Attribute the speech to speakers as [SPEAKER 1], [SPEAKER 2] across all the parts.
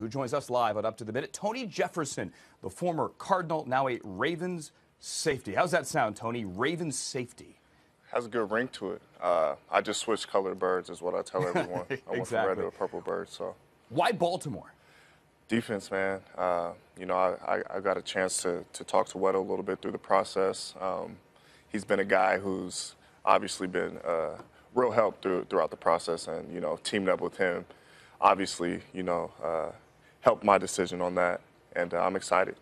[SPEAKER 1] who joins us live on Up to the Minute. Tony Jefferson, the former Cardinal, now a Ravens safety. How's that sound, Tony? Ravens safety.
[SPEAKER 2] Has a good ring to it. Uh, I just switched colored birds, is what I tell everyone. I went from red to a purple bird. So,
[SPEAKER 1] why Baltimore?
[SPEAKER 2] Defense, man. Uh, you know, I, I, I, got a chance to, to talk to Weddle a little bit through the process. Um, he's been a guy who's obviously been uh, real help through, throughout the process, and you know, teamed up with him. Obviously, you know, uh, helped my decision on that, and uh, I'm excited.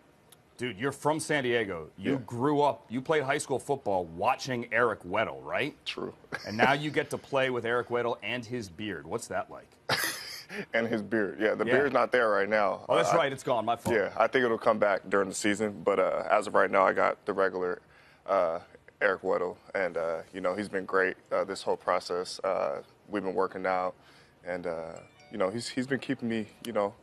[SPEAKER 1] Dude, you're from San Diego. You yeah. grew up, you played high school football watching Eric Weddle, right?
[SPEAKER 2] True.
[SPEAKER 1] and now you get to play with Eric Weddle and his beard. What's that like?
[SPEAKER 2] and his beard. Yeah, the yeah. beard's not there right now.
[SPEAKER 1] Oh, that's uh, right. It's gone. My fault.
[SPEAKER 2] Yeah, I think it'll come back during the season. But uh, as of right now, I got the regular uh, Eric Weddle, and uh, you know he's been great uh, this whole process. Uh, we've been working out, and you know he's he's been keeping me, you know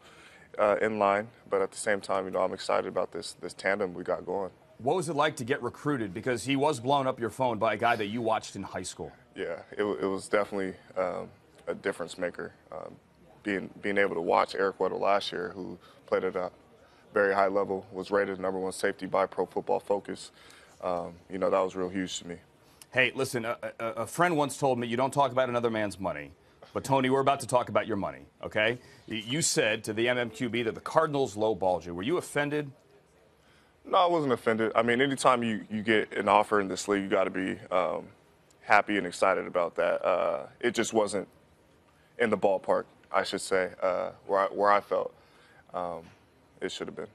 [SPEAKER 2] uh, in line, but at the same time, you know, I'm excited about this this tandem we got going.
[SPEAKER 1] What was it like to get recruited? Because he was blown up your phone by a guy that you watched in high school.
[SPEAKER 2] Yeah, it, it was definitely um, a difference maker. Um, being being able to watch Eric Weddle last year, who played at a very high level, was rated number one safety by Pro Football Focus. Um, you know, that was real huge to me.
[SPEAKER 1] Hey, listen, a, a, a friend once told me you don't talk about another man's money. But, Tony, we're about to talk about your money, okay? You said to the MMQB that the Cardinals lowballed you. Were you offended?
[SPEAKER 2] No, I wasn't offended. I mean, anytime you, you get an offer in this league, you got to be um, happy and excited about that. Uh, it just wasn't in the ballpark, I should say, uh, where, I, where I felt um, it should have been.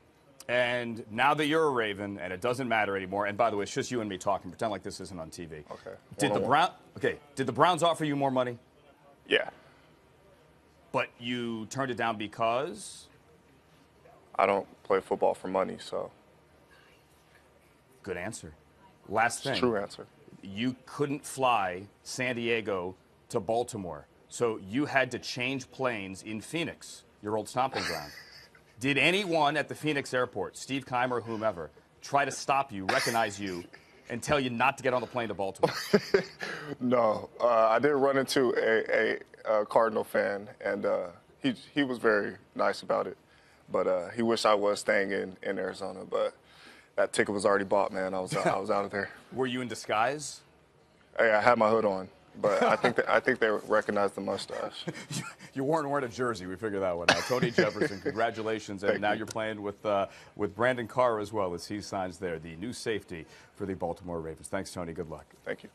[SPEAKER 1] And now that you're a Raven, and it doesn't matter anymore. And by the way, it's just you and me talking. Pretend like this isn't on TV.
[SPEAKER 2] Okay.
[SPEAKER 1] Did the Brown? Okay. Did the Browns offer you more money?
[SPEAKER 2] Yeah.
[SPEAKER 1] But you turned it down because?
[SPEAKER 2] I don't play football for money, so.
[SPEAKER 1] Good answer. Last thing.
[SPEAKER 2] True answer.
[SPEAKER 1] You couldn't fly San Diego to Baltimore, so you had to change planes in Phoenix, your old stomping ground. Did anyone at the Phoenix airport, Steve Keimer, whomever, try to stop you, recognize you, and tell you not to get on the plane to Baltimore?
[SPEAKER 2] no, uh, I did run into a, a, a Cardinal fan, and uh, he he was very nice about it. But uh, he wished I was staying in, in Arizona. But that ticket was already bought, man. I was I was out of there.
[SPEAKER 1] Were you in disguise?
[SPEAKER 2] Hey, I had my hood on but I think that, I think they recognized the mustache.
[SPEAKER 1] you weren't wearing a jersey. We figured that one out. Tony Jefferson, congratulations, and Thank now you. are playing with uh, with Brandon Carr as well as he signs there, the new safety for the Baltimore Ravens. Thanks, Tony. Good luck.
[SPEAKER 2] Thank you.